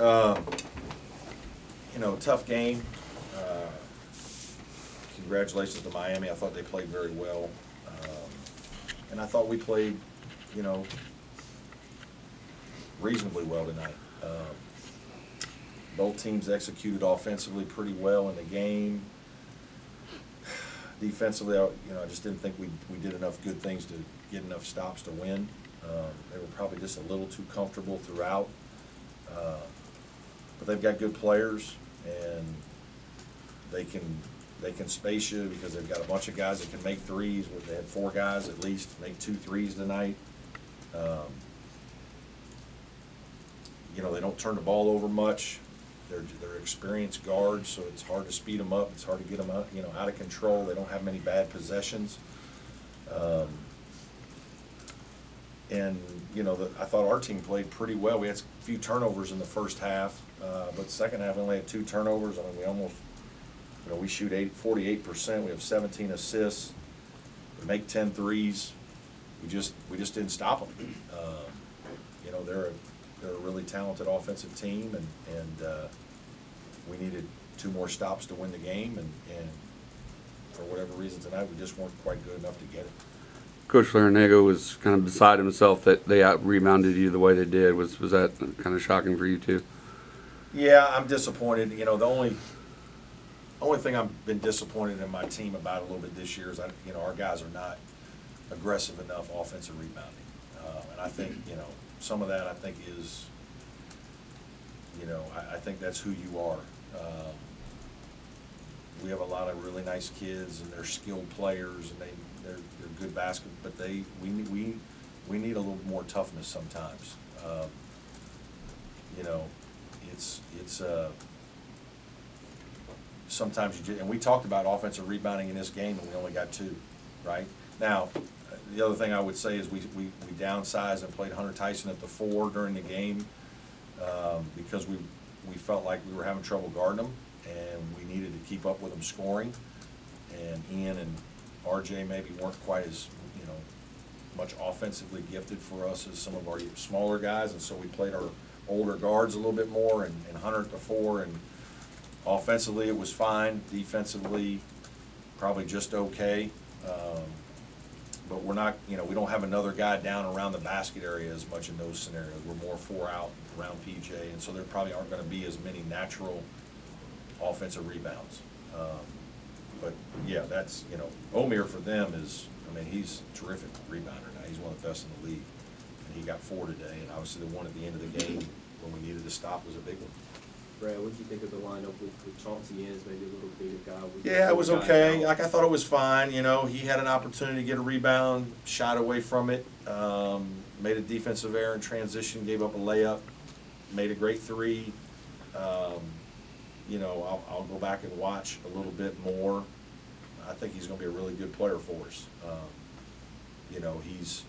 Um, You know, tough game. Uh, Congratulations to Miami. I thought they played very well. Um, And I thought we played, you know, reasonably well tonight. Um, Both teams executed offensively pretty well in the game. Defensively, I- you know, I just didn't think we, we did enough good things to get enough stops to win. Um, They were probably just a little too comfortable throughout. Uh, But they've got good players and they can, they can space you because they've got a bunch of guys that can make threes. They had four guys at least make two threes tonight. Um, You know, they don't turn the ball over much. They're, they're experienced guards, so it's hard to speed them up. It's hard to get them out, you know, out of control. They don't have many bad possessions. Um, And, you know, the, I thought our team played pretty well. We had a few turnovers in the first half, uh, but second half, we only had two turnovers. I mean, we almost, you know, we shoot 48 percent. We have seventeen assists. We make 10 threes. We just, we just didn't stop them. Um, You know, they're, a they're a really talented offensive team and, and, uh, we needed two more stops to win the game and, and for whatever reason tonight, we just weren't quite good enough to get it. Coach Larrañaga was kind of beside himself that they out rebounded you the way they did. Was was that kind of shocking for you too? Yeah, I'm disappointed. You know, the only, only thing I've been disappointed in my team about a little bit this year is I, you know, our guys are not aggressive enough offensive rebounding. Uh, and I think, you know, some of that I think is, you know, I, I think that's who you are. Um, We have a lot of really nice kids and they're skilled players and they, they're, they're good basket, but they, we, we, we need a little more toughness sometimes. Um, You know, it's, it's, uh, sometimes you and we talked about offensive rebounding in this game, and we only got two, right? Now, the other thing I would say is we, we, we downsized and played Hunter Tyson at the four during the game, um, because we, we felt like we were having trouble guarding them, and we needed to keep up with them scoring. And Ian and RJ maybe weren't quite as, you know, much offensively gifted for us as some of our smaller guys, and so we played our older guards a little bit more, and, and Hunter at the four, and offensively, it was fine, defensively, probably just okay. Um, But we're not, you know, we don't have another guy down around the basket area as much in those scenarios. We're more four out around PJ, and so there probably aren't gonna be as many natural offensive rebounds. Um, But, yeah, that's, you know, Omier for them is, I mean, he's a terrific rebounder now. He's one of the best in the league. And he got four today, and obviously the one at the end of the game when we needed to stop was a big one. Brad, what do you think of the lineup with, with Chauncey Inns, maybe a little bigger guy? with Yeah, it was okay. now? Like I thought it was fine. You know, he had an opportunity to get a rebound, shot away from it, um, made a defensive error in transition, gave up a layup, made a great three. Um, you know, I'll, I'll go back and watch a little bit more. I think he's going to be a really good player for us. Um, you know, he's,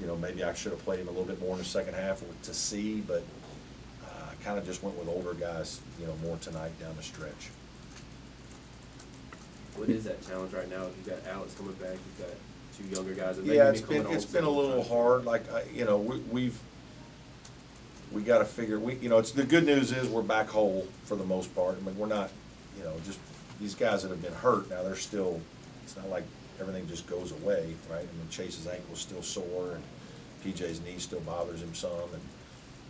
you know, maybe I should have played him a little bit more in the second half to see, but uh, I kind of just went with older guys, you know, more tonight down the stretch. What is that challenge right now? You've got Alex coming back, you've got two younger guys. and Yeah, it's been, it's been a little hard, like, I- you know, we, we've, we gotta figure, we, you know, it's, the good news is we're back whole for the most part. I mean, we're not, you know, just, these guys that have been hurt, now they're still, it's not like everything just goes away, right? I mean, Chase's ankle's still sore and PJ's knee still bothers him some and,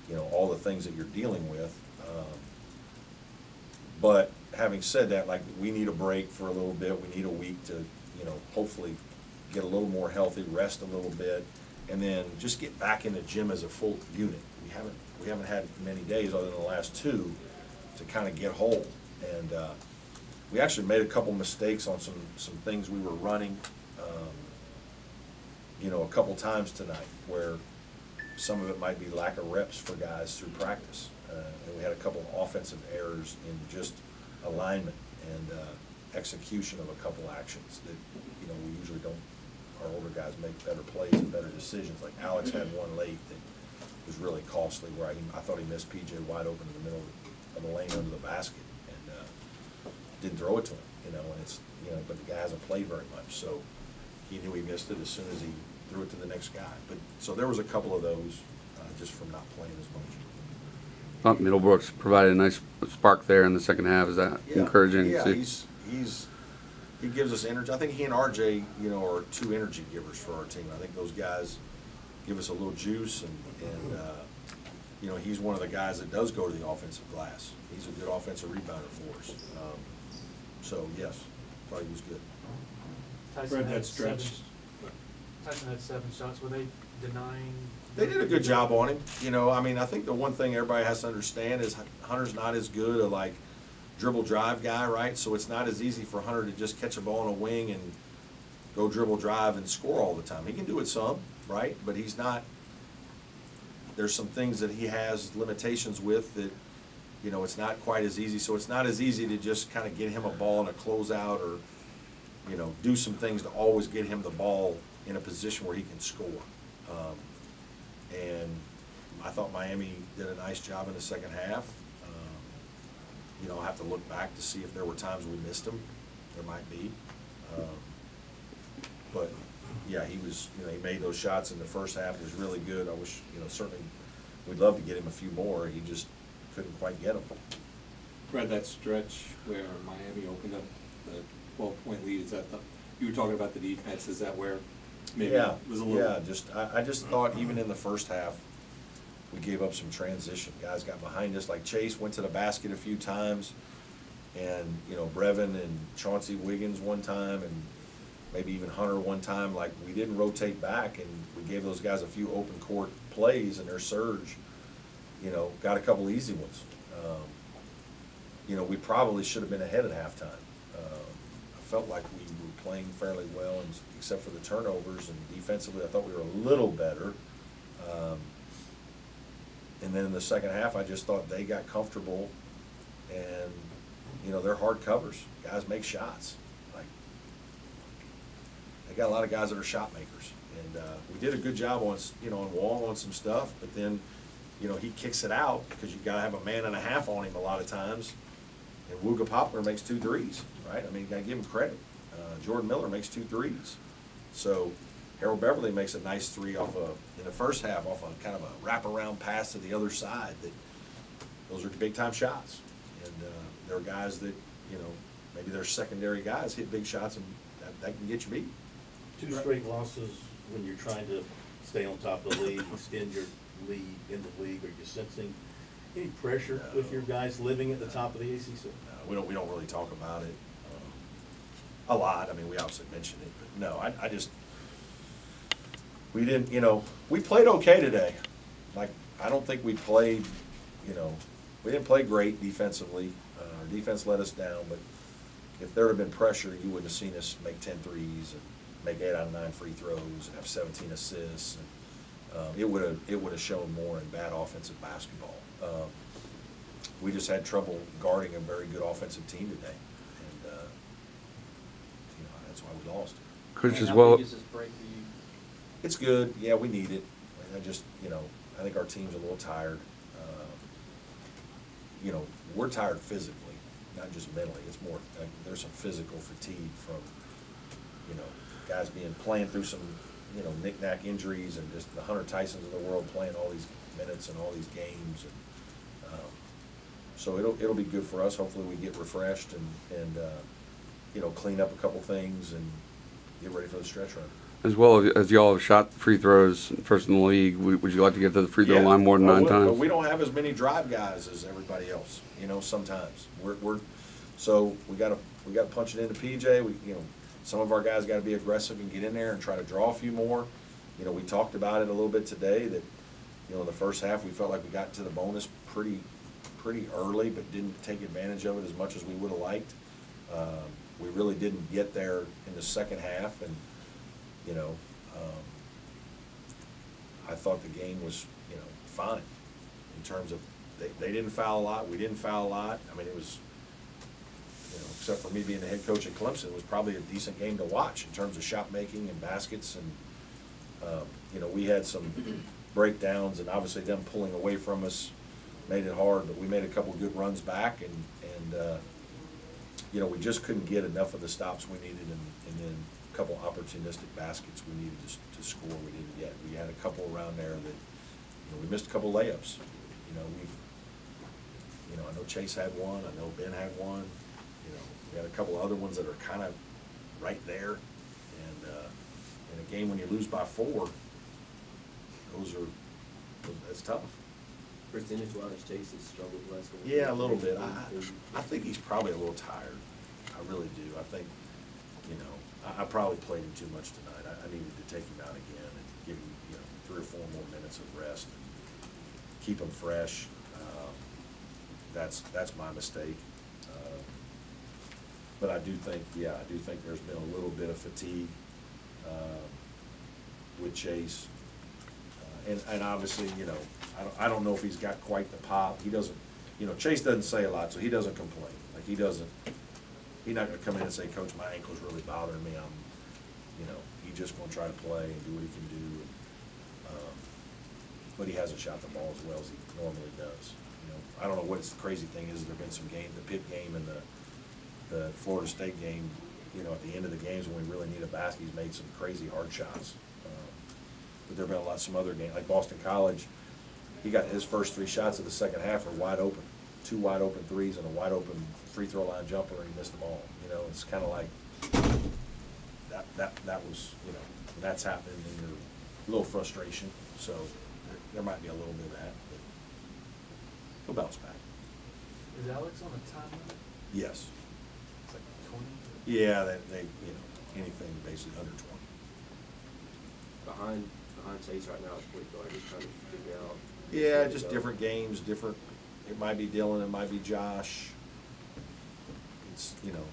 you know, all the things that you're dealing with. Um, But having said that, like, we need a break for a little bit, we need a week to, you know, hopefully get a little more healthy, rest a little bit, and then just get back in the gym as a full unit. We haven't, we haven't had many days other than the last two to kind of get whole. And, uh, we actually made a couple mistakes on some, some things we were running, um, you know, a couple times tonight where some of it might be lack of reps for guys through practice. Uh, And we had a couple of offensive errors in just alignment and uh, execution of a couple actions that, you know, we usually don't, our older guys make better plays and better decisions. Like Alex had one late that was really costly where I, I thought he missed PJ wide open in the middle of the lane under the basket didn't throw it to him, you know, and it's, you know, but the guy hasn't played very much, so he knew he missed it as soon as he threw it to the next guy. But, so there was a couple of those, uh, just from not playing as much. thought Middlebrooks provided a nice spark there in the second half. Is that Yeah, encouraging? to Yeah, see? he's, he's, he gives us energy. I think he and RJ, you know, are two energy givers for our team. I think those guys give us a little juice and, and, uh, you know, he's one of the guys that does go to the offensive glass. He's a good offensive rebounder for us. Um, So, yes, thought he was good. Tyson Fred, had that seven- stretch. Tyson had seven shots, were they denying? They did a good job on him, you know, I mean, I think the one thing everybody has to understand is Hunter's not as good a like dribble drive guy, right? So it's not as easy for Hunter to just catch a ball on a wing and go dribble drive and score all the time. He can do it some, right? But he's not, there's some things that he has limitations with that, you know, it's not quite as easy. So it's not as easy to just kind of get him a ball in a closeout or, you know, do some things to always get him the ball in a position where he can score. Um, and I thought Miami did a nice job in the second half. Um, You know, I'll have to look back to see if there were times we missed him. There might be. Um, But, yeah, he was, you know, he made those shots in the first half. It was really good. I wish, you know, certainly, we'd love to get him a few more. He just couldn't quite get them. Brad, that stretch where Miami opened up the twelve-point lead, is that the, you were talking about the defense, is that where maybe Yeah, it was a little? Yeah, just, I, I just thought even in the first half, we gave up some transition. Guys got behind us, like Chase went to the basket a few times, and, you know, Brevin and Chauncey Wiggins one time, and maybe even Hunter one time, like, we didn't rotate back, and we gave those guys a few open court plays, and their surge, you know, got a couple easy ones. Um, You know, we probably should have been ahead at halftime. Um, I felt like we were playing fairly well, and except for the turnovers, and defensively, I thought we were a little better. Um, And then in the second half, I just thought they got comfortable, and, you know, they're hard covers. Guys make shots. Like, they got a lot of guys that are shot makers. And uh, we did a good job on, you know, on Wong on some stuff, but then, you know, he kicks it out because you've gotta have a man and a half on him a lot of times. And Wooga Poplar makes two threes, right? I mean, you gotta give him credit. Uh, Jordan Miller makes two threes. So Harlond Beverly makes a nice three off a, in the first half, off a kind of a wraparound pass to the other side that, those are big-time shots. And uh, there are guys that, you know, maybe they're secondary guys, hit big shots and that, that can get you beat. Two straight losses when you're trying to stay on top of the league, extend your lead in the league, are you sensing any pressure with your guys living at the top of the ACC? Uh, We don't, we don't really talk about it um, a lot. I mean, we obviously mention it, but no, I, I just, we didn't, you know, we played okay today. Like, I don't think we played, you know, we didn't play great defensively. Uh, Our defense let us down, but if there had been pressure, you wouldn't have seen us make 10 threes and make eight out of nine free throws and have seventeen assists. And, um, It would have, it would have shown more in bad offensive basketball. Um, We just had trouble guarding a very good offensive team today. And, uh, you know, that's why we lost. Coach as well. big is this break for you? It's good, yeah, we need it. I mean, I just, you know, I think our team's a little tired. Um, You know, we're tired physically, not just mentally. It's more, like, there's some physical fatigue from, you know, guys being, playing through some, you know, knick-knack injuries and just the Hunter Tysons of the world playing all these minutes and all these games. and um, So it'll, it'll be good for us. Hopefully we get refreshed and, and, uh, you know, clean up a couple things and get ready for the stretch run. As well as y'all have shot free throws first in the league, would you like to get to the free throw Yeah, line more than nine would, But times? we don't have as many drive guys as everybody else, you know, sometimes. We're, we're, so we gotta, we gotta punch it into PJ. We, you know, some of our guys gotta be aggressive and get in there and try to draw a few more. You know, we talked about it a little bit today that, you know, the first half, we felt like we got to the bonus pretty, pretty early, but didn't take advantage of it as much as we would've liked. Um, We really didn't get there in the second half and, you know, um, I thought the game was, you know, fine in terms of, they, they didn't foul a lot, we didn't foul a lot. I mean, it was, you know, except for me being the head coach at Clemson, it was probably a decent game to watch in terms of shot making and baskets and, um, you know, we had some breakdowns and obviously them pulling away from us made it hard, but we made a couple good runs back and, and, uh, you know, we just couldn't get enough of the stops we needed and, and then a couple opportunistic baskets we needed to, to score, we didn't get. We had a couple around there that, you know, we missed a couple layups. You know, we've, you know, I know Chase had one, I know Ben had one, you know, we had a couple other ones that are kind of right there. And, uh, in a game when you lose by four, those are, that's tough. Percentage-wise, Chase has struggled less. than- Yeah, a little bit. I, I think he's probably a little tired. I really do. I think, you know, I, I probably played him too much tonight. I, I needed to take him out again and give him, you know, three or four more minutes of rest. Keep him fresh. Um, That's, that's my mistake. But I do think, yeah, I do think there's been a little bit of fatigue, um, with Chase. Uh, And, and obviously, you know, I don't, I don't know if he's got quite the pop. He doesn't, you know, Chase doesn't say a lot, so he doesn't complain. Like, he doesn't, he's not gonna come in and say, Coach, my ankle's really bothering me. I'm, you know, he's just gonna try to play and do what he can do. Um, But he hasn't shot the ball as well as he normally does. You know, I don't know what the crazy thing is. There've been some game, the Pitt game and the, the Florida State game, you know, at the end of the games when we really need a basket, he's made some crazy hard shots. Um, But there've been a lot, of some other games, like Boston College, he got his first three shots of the second half were wide open. Two wide open threes and a wide open free throw line jumper, and he missed them all. You know, it's kinda like, that, that, that was, you know, that's happened, and you're a little frustration, so there, there might be a little bit of that, but he'll bounce back. Is Alex on a time limit? Yes. It's like twenty? Yeah, they, they, you know, anything basically under twenty. Behind, behind Chase right now, is point guard, he's trying to figure out. Yeah, just different games, different, it might be Dillon, it might be Josh. It's, you know,